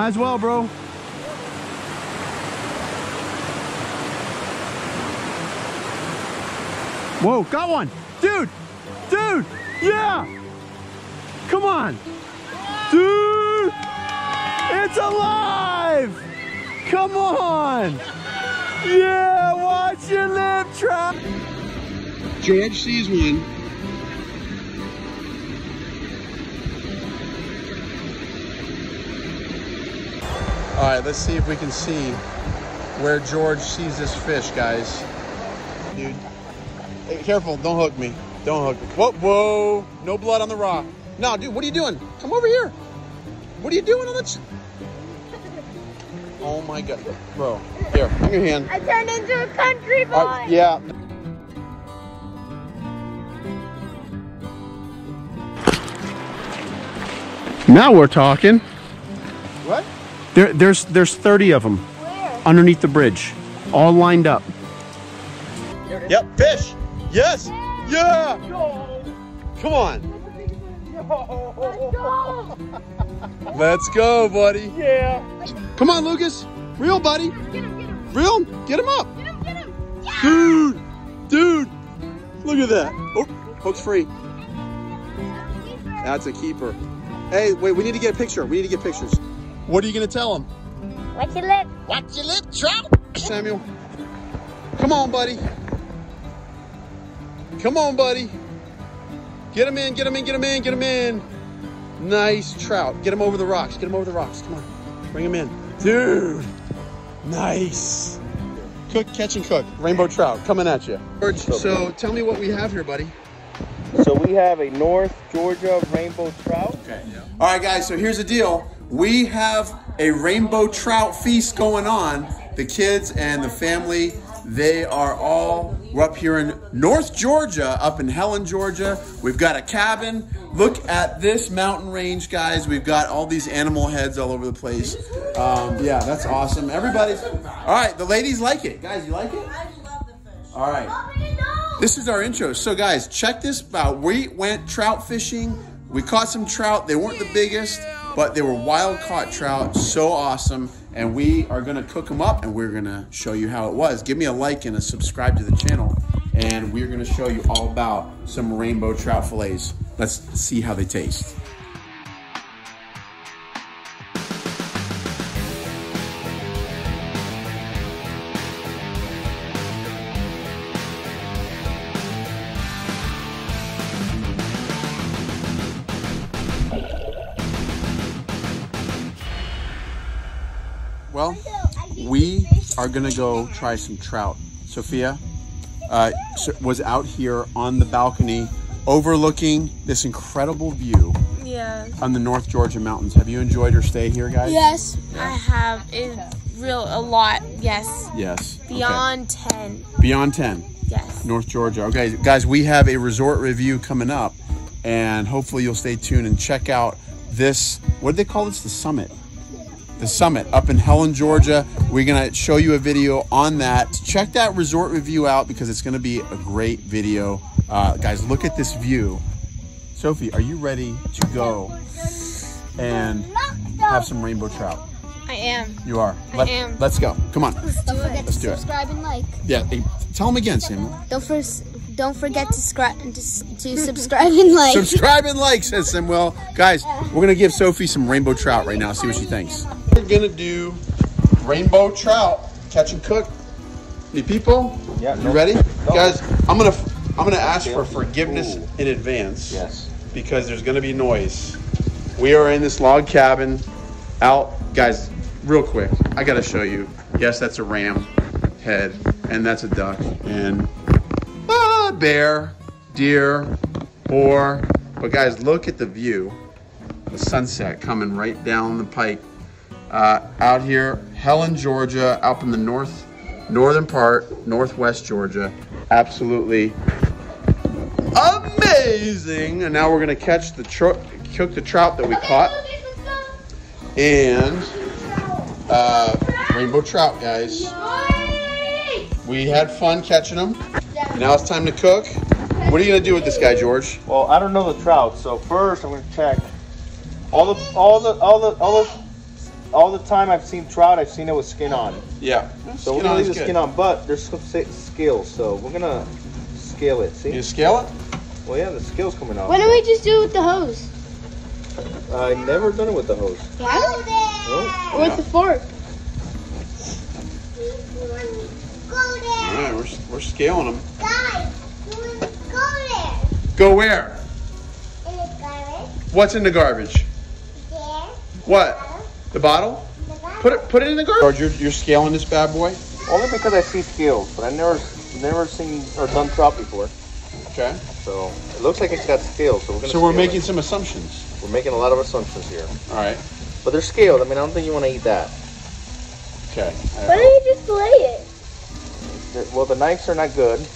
Might as well, bro. Whoa, got one. Dude, dude, yeah. Come on. Dude, it's alive. Come on. Yeah, watch your lip trap. George sees one. All right, let's see if we can see where George sees this fish, guys. Dude, hey, careful, don't hook me. Don't hook me. Whoa, whoa, no blood on the rock. No, dude, what are you doing? Come over here. What are you doing on the... Oh my God, bro. Here, bring your hand. I turned into a country boy. Uh, yeah. Now we're talking. What? There, there's there's 30 of them Where? underneath the bridge, all lined up. Yep, fish. Yes. Yeah. Come on. Let's go. Let's go, buddy. Yeah. Come on, Lucas. Reel, buddy. Get him, get him, Reel. Get him up. get him, get him. Yeah. Dude. Dude. Look at that. Oh, hook's free. That's a keeper. Hey, wait, we need to get a picture. We need to get pictures. What are you going to tell him? Watch your lip? Watch your lip, trout. Samuel. Come on, buddy. Come on, buddy. Get him in, get him in, get him in, get him in. Nice trout. Get him over the rocks. Get him over the rocks. Come on. Bring him in. Dude. Nice. Cook, catch and cook. Rainbow trout coming at you. George, so tell me what we have here, buddy. So we have a North Georgia rainbow trout. Okay. All right, guys. So here's the deal. We have a rainbow trout feast going on. The kids and the family, they are all we're up here in North Georgia, up in Helen, Georgia. We've got a cabin. Look at this mountain range, guys. We've got all these animal heads all over the place. Um, yeah, that's awesome. Everybody's all right. The ladies like it, guys. You like it? I love the fish. All right. This is our intro. So guys, check this out. We went trout fishing. We caught some trout. They weren't the biggest, but they were wild caught trout. So awesome. And we are gonna cook them up and we're gonna show you how it was. Give me a like and a subscribe to the channel. And we're gonna show you all about some rainbow trout fillets. Let's see how they taste. Well, we are gonna go try some trout. Sophia uh, was out here on the balcony overlooking this incredible view Yeah. on the North Georgia mountains. Have you enjoyed your stay here, guys? Yes, I have. It real a lot. Yes. Yes. Okay. Beyond 10. Beyond 10. Yes. North Georgia. Okay, guys, we have a resort review coming up, and hopefully you'll stay tuned and check out this. What do they call this? The summit. The summit up in Helen, Georgia. We're gonna show you a video on that. Check that resort review out because it's gonna be a great video. Uh, guys, look at this view. Sophie, are you ready to go and have some rainbow trout? I am. You are. I am. Let's go. Come on. Don't forget Let's to do it. subscribe and like. Yeah. hey, tell them again, Samuel. Don't for, don't forget to, scri- to, to subscribe and like. Subscribe and like, says Samuel. Guys, we're gonna give Sophie some rainbow trout right now. See what she thinks. We're gonna do rainbow trout, catch and cook. Any people? Yeah, You no- ready, no. guys? I'm gonna I'm gonna ask for forgiveness Ooh. in advance. Yes. Because there's gonna be noise. We are in this log cabin, out, guys. Real quick, I gotta show you. Yes, that's a ram head, and that's a duck, and ah, bear, deer, boar. But guys, look at the view. The sunset coming right down the pike. Uh, out here, Helen, Georgia, up in the north, northern part, northwest Georgia. Absolutely amazing. And now we're gonna catch the tro- cook the trout that we caught and uh, rainbow trout, guys. We had fun catching them. Now it's time to cook. What are you gonna do with this guy, George? Well, I don't know the trout, so first I'm gonna check all the all the all the all the all the time I've seen trout, I've seen it with skin on. Yeah. So we're gonna leave the skin on, but there's some scales, so we're gonna scale it. See? You scale it? Well, yeah, the scales coming off. Why don't we just do it with the hose? I never done it with the hose. Yeah? Or with the fork? All right, we're, we're scaling them. Guys, go there. Go where? In the garbage. What's in the garbage? There. What? The bottle? Put it put it in the garbage. You're, you're scaling this bad boy? Only because I see scales, but I never never seen or done trout before. Okay. So it looks like it's got scales. So we're gonna. So we're making it. some assumptions. We're making a lot of assumptions here, All right. but they're scaled. I mean, I don't think you want to eat that. Okay. Why don't you just fillet it? Well, the knives are not good.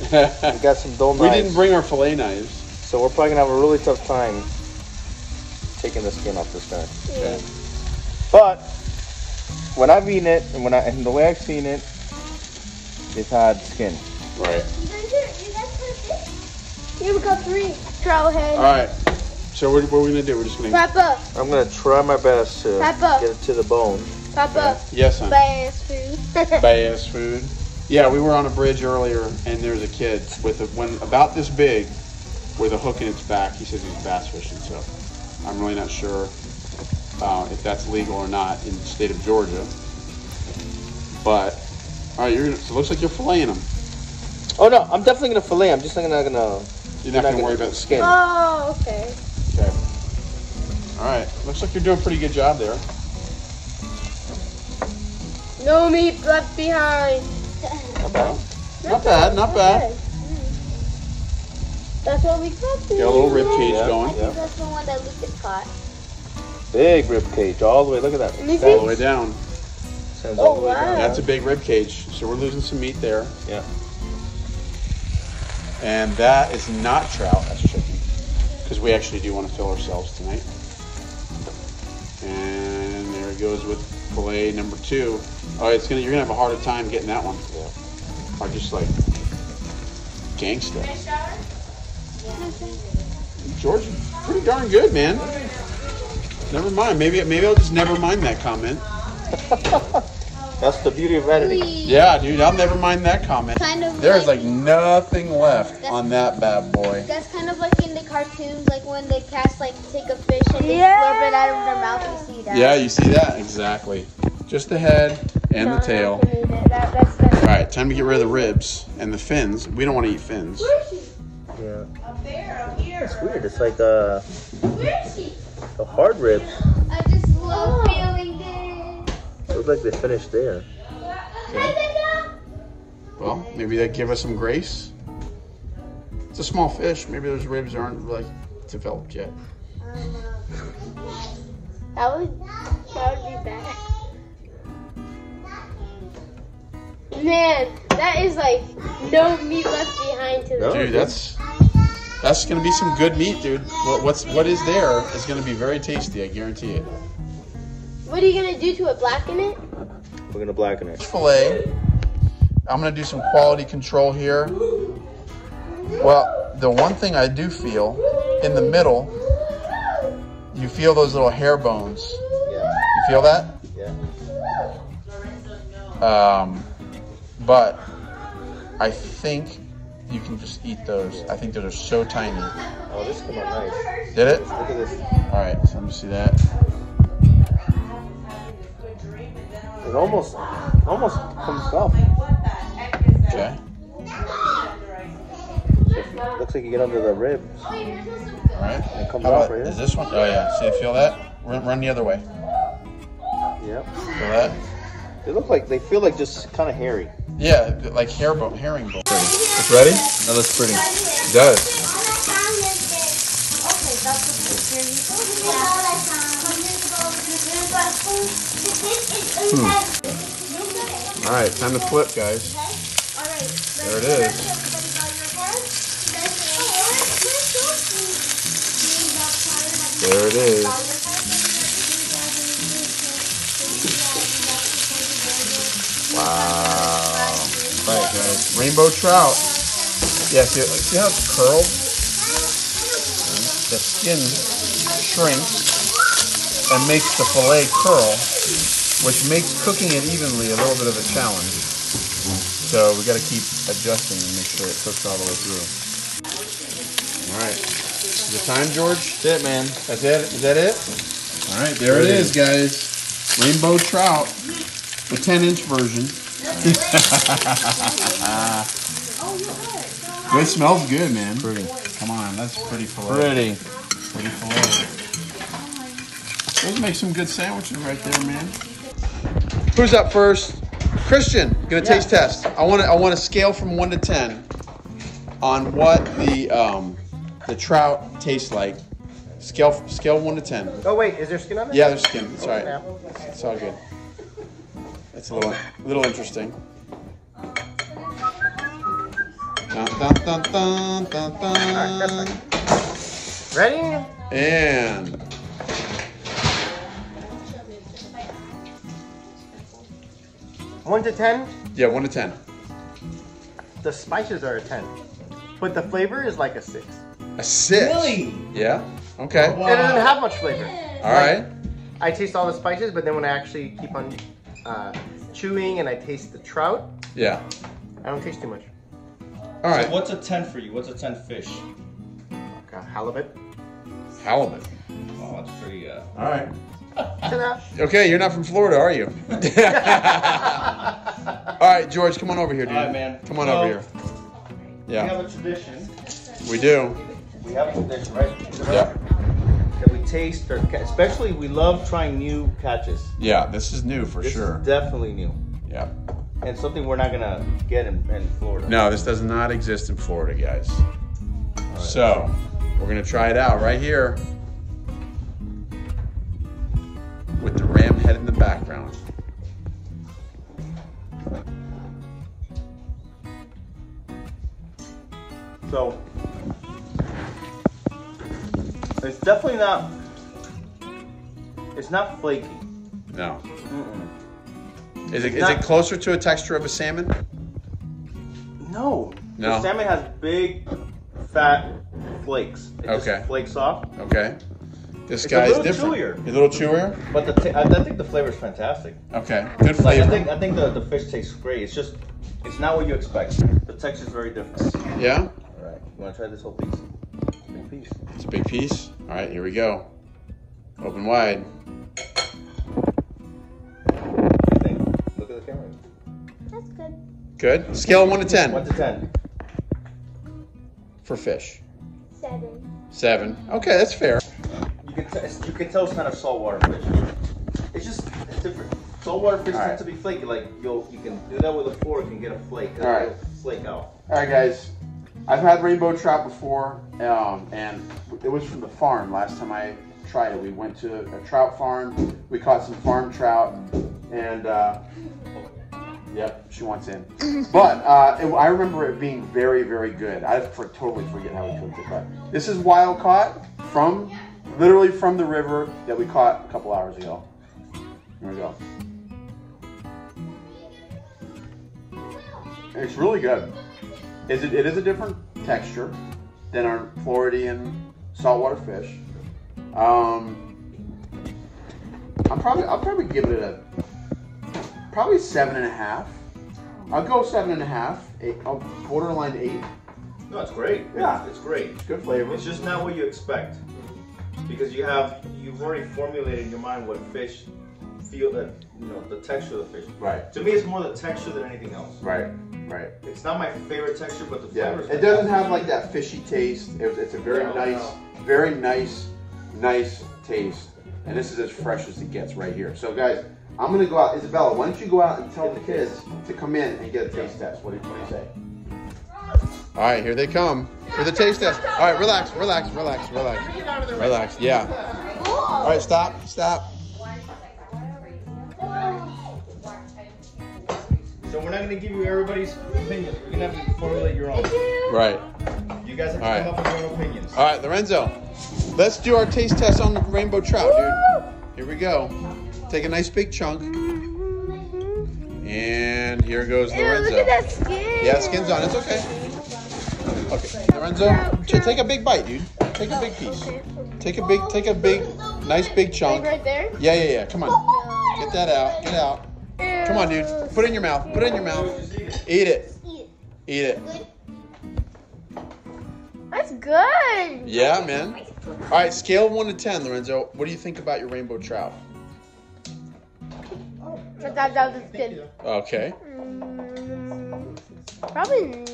We got some dull knives. we didn't bring our fillet knives. So we're probably gonna have a really tough time taking the skin off this guy. Okay. But when I've eaten it and when I and the way I've seen it, it's had skin. Right. Here we got three. Trout head. All right. So what, what are we gonna do? We're just gonna. Papa, I'm gonna try my best to Peppa. get it to the bone. Papa, Yes, son. bass food. bass food. Yeah, we were on a bridge earlier, and there's a kid with a when about this big, with a hook in its back. He says he's bass fishing, so I'm really not sure uh, if that's legal or not in the state of Georgia. But all right, you're gonna, so it looks like you're filleting them. Oh no, I'm definitely gonna fillet. I'm just not gonna. gonna You're not gonna worry about the skin. oh, okay. Okay. All right. Looks like you're doing a pretty good job there. No meat left behind. Not bad. Not bad. Not bad. That's what we got. Got a little rib cage Yeah, going yeah. That's the one that Lucas caught. Big rib cage all the way. Look at that. Let me all the way down. Sends all the way Oh, wow. down. That's a big rib cage. So we're losing some meat there. Yeah. And that is not trout, that's chicken. Because we actually do want to fill ourselves tonight. And there it goes with fillet number two. Oh, it's gonna you're gonna have a harder time getting that one. Yeah. Or just like gangsta. George, pretty darn good, man. Never mind. Maybe maybe I'll just never mind that comment. That's the beauty of editing. Yeah, dude, I'll never mind that comment. Kind of There's like- like nothing left on that bad boy. That's kind of like in the cartoons, like when they cast, like take a fish and they Yeah. slurp it out of their mouth. You see that? Yeah, you see that? Exactly. Just the head and the tail. That, that's, that's All right, time to get rid of the ribs and the fins. We don't want to eat fins. Yeah. A bear of here. It's weird. It's like uh, the hard ribs I just love oh. feeling this. look like they finished there. Well, maybe that give us some grace. It's a small fish. Maybe those ribs aren't like developed yet. That would that would be bad. Man, that is like no meat left behind to No. Dude, that's that's gonna be some good meat, dude. What, what's what is there is gonna be very tasty. I guarantee it. What are you gonna do to it? Blacken it? We're gonna blacken it. Filet. I'm gonna do some quality control here. Well, the one thing I do feel in the middle, you feel those little hair bones. Yeah. You feel that? Yeah. Um, but I think you can just eat those. I think those are so tiny. Oh, this came out nice. Did it? Look at this. All right, so let me see that. It almost, almost comes off. Okay. Looks like you get under the ribs. All right. It comes How off right is this one? Oh yeah. See, you feel that? Run, run the other way. Yep. Feel that? They look like they feel like just kind of hairy. Yeah, like hair bone, herringbone. It's ready? That looks pretty. It does. Hmm. All right, time to flip, guys. Alright, there it is. There it is. Wow. All right, guys. Rainbow trout. Yeah, see, see how it's curled? The skin shrinks. and makes the fillet curl, which makes cooking it evenly a little bit of a challenge. So we got to keep adjusting and make sure it cooks all the way through. All right. Is it time, George? That's it, man. That's it? Is that it? All right, there it is, guys. Rainbow trout, the 10 inch version. It smells good, man. Pretty. Come on, that's pretty fillet. Pretty. Pretty fillet. Those make some good sandwiches right there, man. Who's up first? Christian, gonna taste test. I want to I want to scale from one to ten on what the um, the trout tastes like. Scale scale one to ten. Oh wait, is there skin on it? Yeah, there's skin. It's all right. It's all good. It's a little little interesting. Dun, dun, dun, dun, dun, Alright, dun. that's Ready? And One to ten. yeah, one to ten. The spices are a ten, but the flavor is like a six. A six. Really? Yeah. Okay. It doesn't have much flavor. All right. I taste all the spices, but then when I actually keep on uh, chewing and I taste the trout, Yeah. I don't taste too much. All right. What's a 10 for you? What's a 10 fish? Got halibut. Halibut. Oh, that's pretty, uh... All right. Okay, you're not from Florida, are you? All right, George, come on over here, dude. All right, man. Come on So- over here. We Yeah, have a tradition. we do. We have a tradition, right? Yeah. That we taste, or ca- especially we love trying new catches. Yeah, this is new for This sure. is definitely new. Yeah. And something we're not gonna get in, in Florida. No, this does not exist in Florida, guys. So, we're gonna try it out right here with the ram head in the background. So it's definitely not. It's not flaky. No. Mm-mm. Is it, is Not- it closer to a texture of a salmon? No. No. The salmon has big, fat flakes. It just Okay. flakes off. Okay. This It's a guy's different. chewier. A little chewier. But the ta- I, I think the flavor is fantastic. Okay. Good Like flavor. I think I think the, the fish tastes great. It's just it's not what you expect. The texture is very different. yeah. All right. You want to try this whole piece? It's a Big piece. It's a big piece. All right, here we go. Open wide. Good. Good. Scale of one to ten One to ten. for fish. Seven. Seven. Okay, that's fair. You can t- you can tell it's kind of saltwater fish. It's just it's different. Saltwater fish All right. tend to be flaky. Like you'll you can do that with a fork and get a flake. All right. It'll Flake out. All right, guys. I've had rainbow trout before, um, and it was from the farm last time I tried it. We went to a trout farm. We caught some farm trout, and uh, yep, she wants in. But uh, it, I remember it being very, very good. I for, totally forget how we cooked it, but this is wild caught from, literally from the river that we caught a couple hours ago. Here we go. It's really good. Is it? It is a different texture than our Floridian saltwater fish. Um, I'm probably I'll probably give it a probably seven and a half. I'll go seven and a half. Eight, I'll borderline eight. No, it's great. Yeah. it's great. Good flavor. It's just not what you expect because you have you've already formulated in your mind what fish feel that you know the texture of the fish. Right. To me, it's more the texture than anything else. Right. Right. It's not my favorite texture, but the Yeah. flavor. is It doesn't have like that fishy taste. It's, it's a very No, nice, no. very nice, nice taste. And this is as fresh as it gets right here. So guys, I'm gonna go out. Isabella, why don't you go out and tell the kids to come in and get a taste test? What do, what do you say? All right, here they come for the taste test. All right, relax, relax, relax, relax, relax. Yeah. All right, stop, stop. So we're not gonna give you everybody's opinions. We're gonna have to formulate your own. Right. You guys have to All right. come up with your own opinions. All right, Lorenzo, let's do our taste test on the rainbow trout, dude. Here we go. Take a nice big chunk. And here goes Ew, Lorenzo. look at that skin. Yeah, skin's on. It's okay. Okay, Lorenzo, take a big bite, dude. Take a big piece. Take a big, take a big, nice big chunk. Right there? Yeah, yeah, yeah. Come on. Get that out. Get out. Come on, dude. Put it in your mouth. Put it in your mouth. Eat it. Eat it. That's good. Yeah, man. All right, scale one to ten, Lorenzo. What do you think about your rainbow trout? Okay. Mm, probably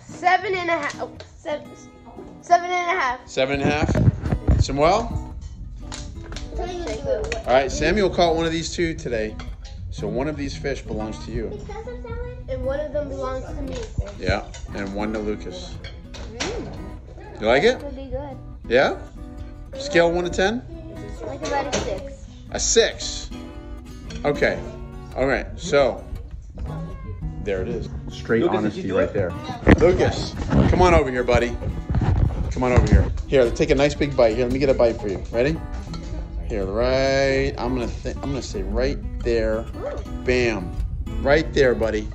seven and a half. Oh, seven, seven and a half. Seven and a half. Samuel? All right, Samuel caught one of these two today. So one of these fish belongs to you. And one of them belongs to me. Yeah, and one to Lucas. You like it? Would be good. Yeah? Scale one to ten? Like about a six. A six. Okay. All right. So there it is. Straight Lucas, honesty right it? there. Lucas, come on over here, buddy. Come on over here. Here, take a nice big bite. Here, let me get a bite for you. Ready? Here, right. I'm gonna. Th- I'm gonna say right there. Bam. Right there, buddy.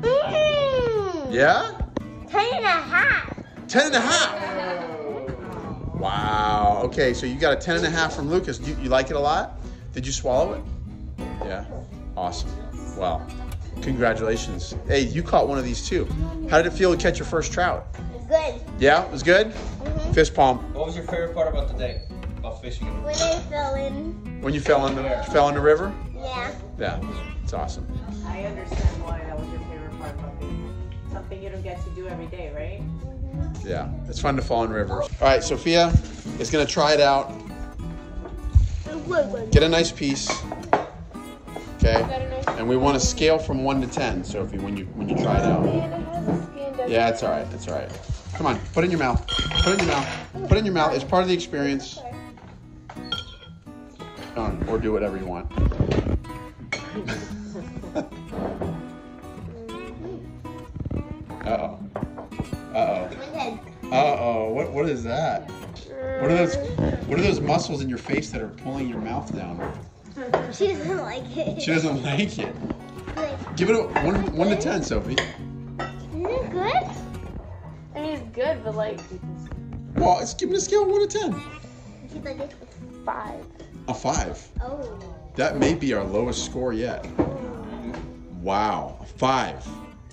Mm. Yeah. Ten and a half. Ten and a half. Wow. Okay, so you got a ten and a half from Lucas. You, you like it a lot? Did you swallow it? Yeah. Awesome. Wow. Congratulations. Hey, you caught one of these too. How did it feel to catch your first trout? Good. Yeah, it was good. Mm-hmm. Fist palm. What was your favorite part about the day? About fishing? When I fell in. When you fell in the you fell in the river? Yeah. Yeah. It's awesome. I understand why that was your favorite part of it. Something you don't get to do every day, right? Yeah. It's fun to fall in rivers. All right, Sophia is gonna try it out. Get a nice piece. Okay. And we want to scale from one to ten, Sophie, when you when you try it out. Yeah, it's all right. It's all right. Come on, put it in your mouth. Put it in your mouth. Put it in your mouth. It's part of the experience. Or do whatever you want. What what is that? What are those? What are those muscles in your face that are pulling your mouth down? She doesn't like it. She doesn't like it. Give it a one one to ten, Sophie. Isn't it good? I mean, it's good, but like Well, it's giving it a scale of one to ten. She's like this. five. A five. Oh. That may be our lowest score yet. Wow, a five.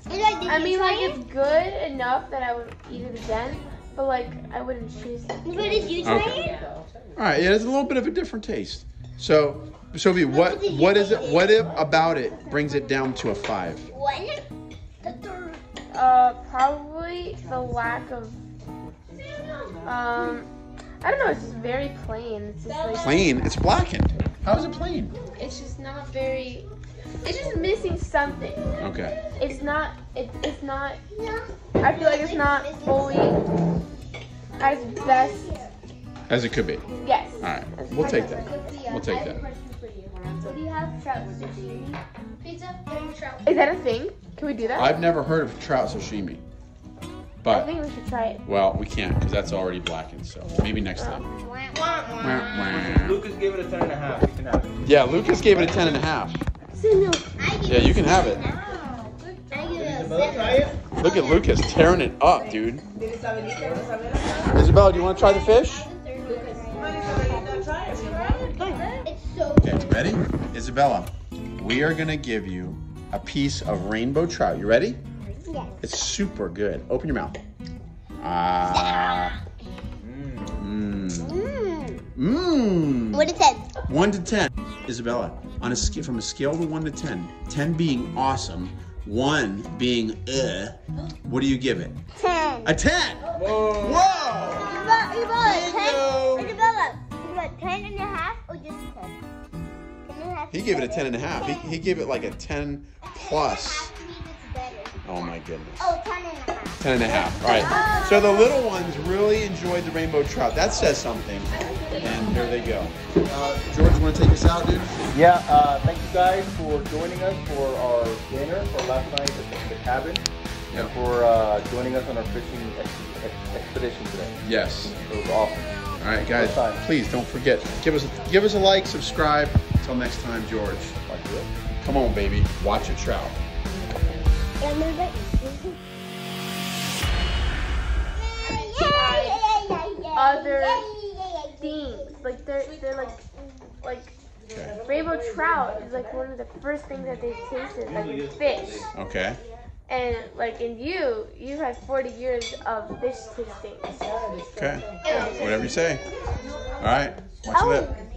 I mean, like it's good enough that I would eat it again, but like I wouldn't choose. it. But did you try Okay. it? All right, yeah, it's a little bit of a different taste. So, Sophie, what what is it? What if about it brings it down to a five? One. The third. Uh, probably the lack of. Um, I don't know. It's just very plain. It's just like Plain. It's blackened. How is it plain? it's just not very. It's just missing something. Okay. It's not. It, it's not. I feel like it's not fully as best. As it could be. Yes. All right, we'll take that. We'll take that. Do you have trout sushi? Pizza and trout. Is that a thing? Can we do that? I've never heard of trout sashimi, But, I think we should try it. well, we can't because that's already blackened. So maybe next time. Oh. Wah, wah. Lucas gave it a ten and a half. You can have it. Yeah, Lucas gave it a ten and a half. Yeah, you can have it. I give it a Isabella, try it. Look at Lucas tearing it up, dude. Did Isabella, do you want to try the fish? Come on, Isabelita. It's so Okay, ready? Isabella, we are gonna give you a piece of rainbow trout. You ready? Yes. It's super good. Open your mouth. Ah. Mmm. Mmm. Mmm. What is it? One to ten. Isabella, on a scale from a scale of one to ten, ten being awesome, one being uh, what do you give it? Ten. A ten. Whoa. Whoa. Isabella, Isabella, Bingo. ten. Isabella, Isabella, ten and a half or just ten? Ten and a half. He gave it a ten and a half. He, he gave it like a ten plus. Half means it's better. Oh my goodness. Oh, ten and a half. Ten and a half. All right. So the little ones really enjoyed the rainbow trout. That says something. And here they go. Uh, George, want to take us out, dude? Yeah, uh, thank you guys for joining us for our dinner for last night at the cabin and for uh, joining us on our fishing ex- ex- expedition today. Yes. It was awesome. All right, guys. First time. Please don't forget. Give us a, give us a like, subscribe. Until next time, George. Come on, baby. Watch a trout. Other things. Like they're they're like like Okay. rainbow trout is like one of the first things that they tasted, like in fish. Okay. And like in you, you had 40 years of fish tasting. Okay. Whatever you say. All right. Watch your lip. Oh,